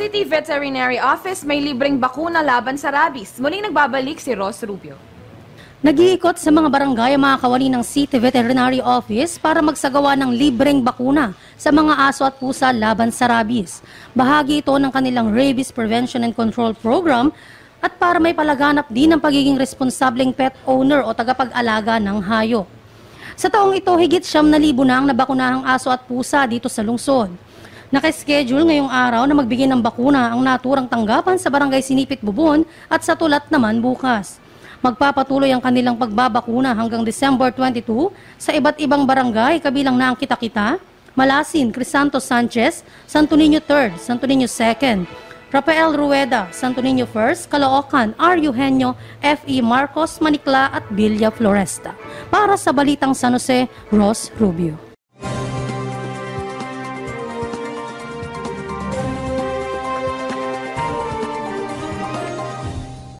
City Veterinary Office may libreng bakuna laban sa rabies. Muling nagbabalik si Ross Rubio. Nag-iikot sa mga barangay ang mga kawani ng City Veterinary Office para magsagawa ng libreng bakuna sa mga aso at pusa laban sa rabies. Bahagi ito ng kanilang Rabies Prevention and Control Program at para may palaganap din ng pagiging responsableng pet owner o tagapag-alaga ng hayop. Sa taong ito, higit siyam na libo na ang nabakunahang aso at pusa dito sa lungsod. Nakaschedule ngayong araw na magbigay ng bakuna ang naturang tanggapan sa Barangay Sinipit Bubon at sa Tulat naman bukas. Magpapatuloy ang kanilang pagbabakuna hanggang December 22 sa iba't ibang barangay kabilang na ang Kita-Kita, Malasin, Crisanto Sanchez, Santo Niño 3rd, Santo Niño 2nd, Rafael Rueda, Santo Niño 1st, Caloocan, R. Eugenio, F.E. Marcos, Manikla at Villa Floresta. Para sa Balitang San Jose, Ross Rubio.